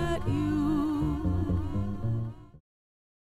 at you.